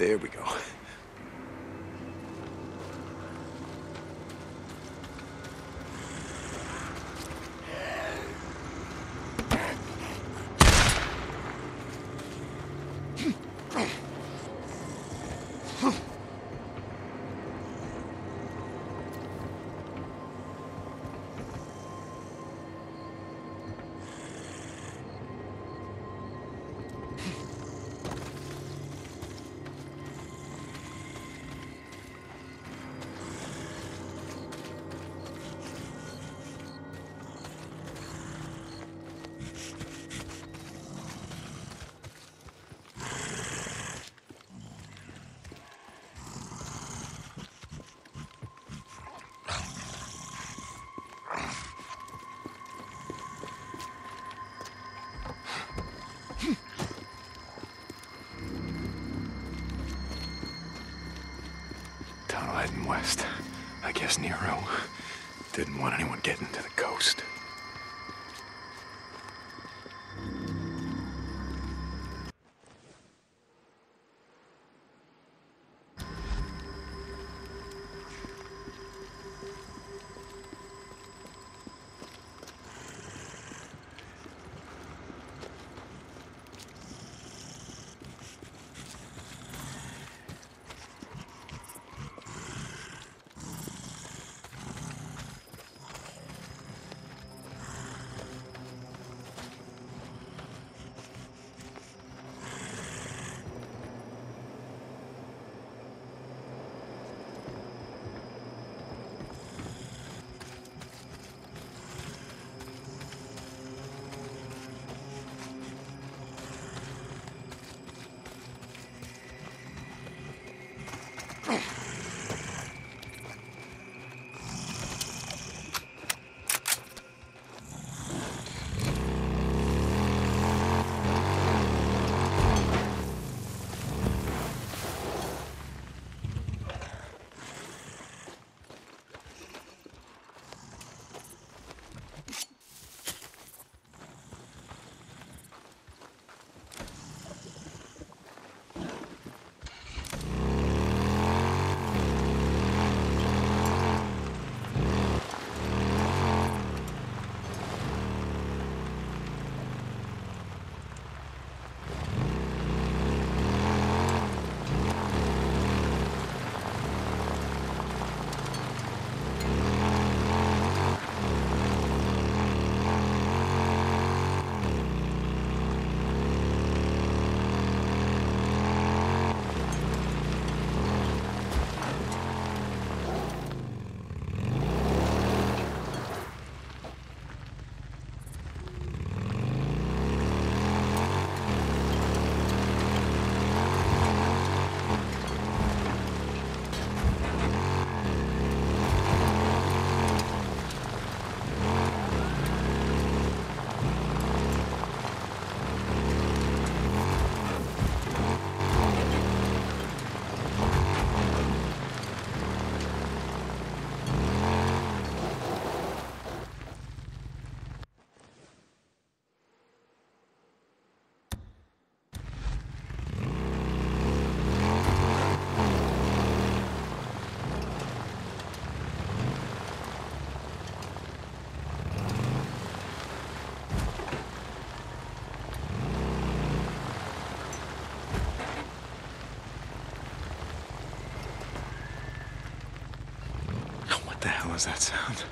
There we go. Tunnel heading west. I guess NERO didn't want anyone getting to the coast. What the hell is that sound?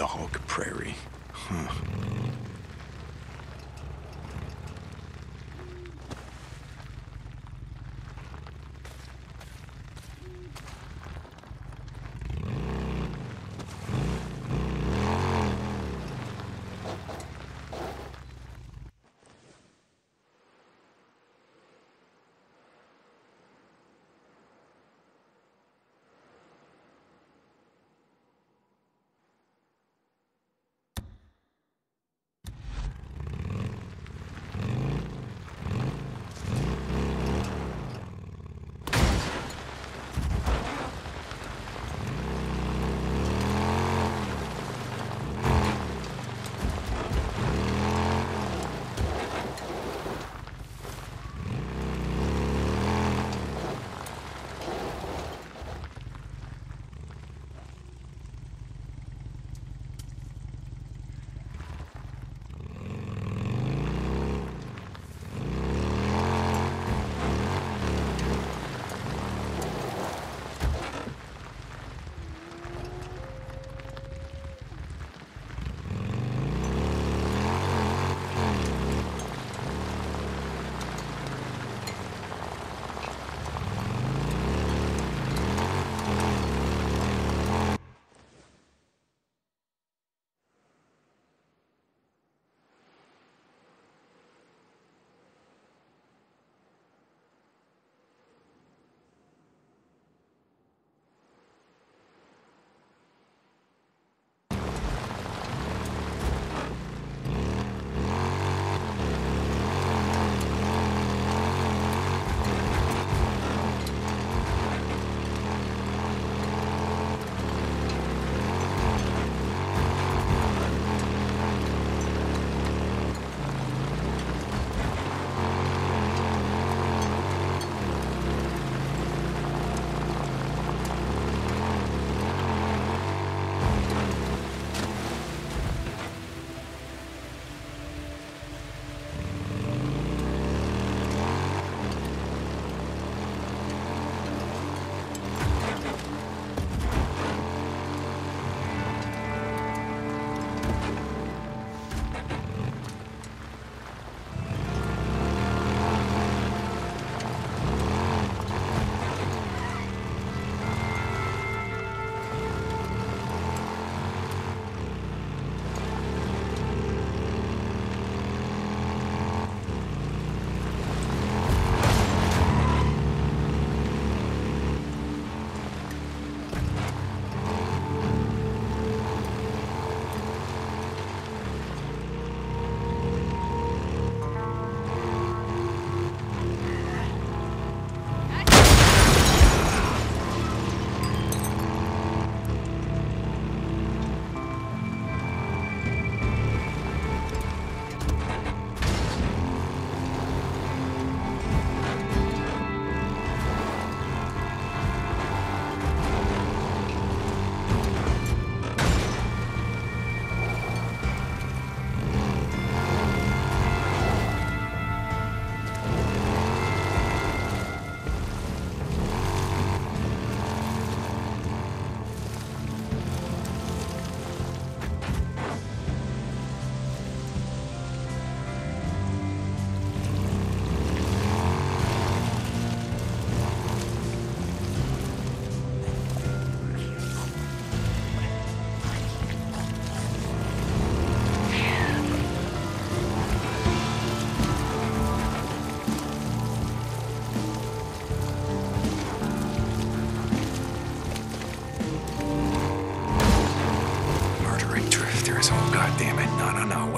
Dog prairie.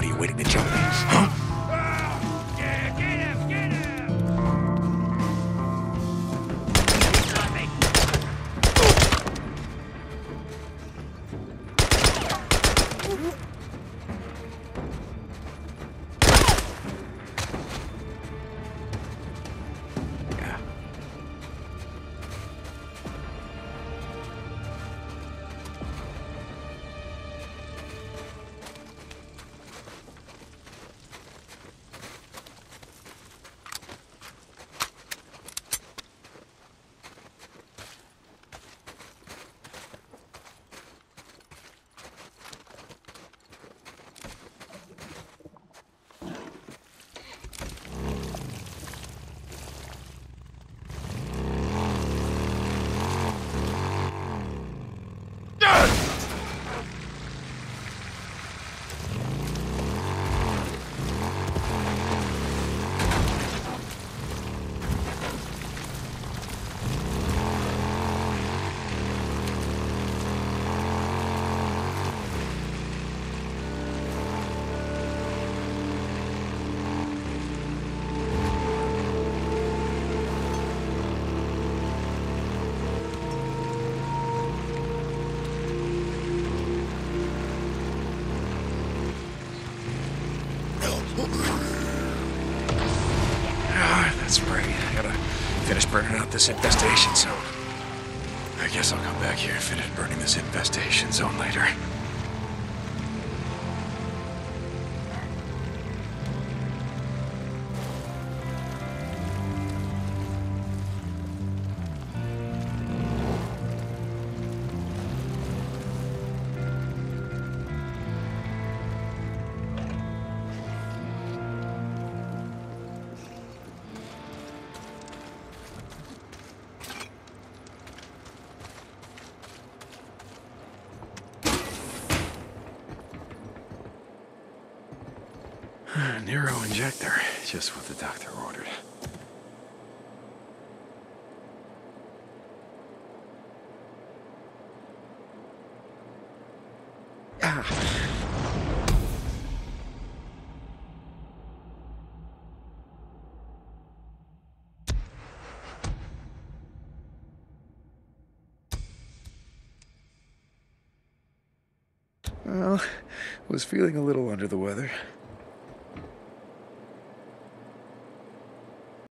What are you waiting to jump in? spray. I gotta finish burning out this infestation zone. I guess I'll come back here and finish burning this infestation zone later. NERO injector, just what the doctor ordered. Ah. Well, was feeling a little under the weather.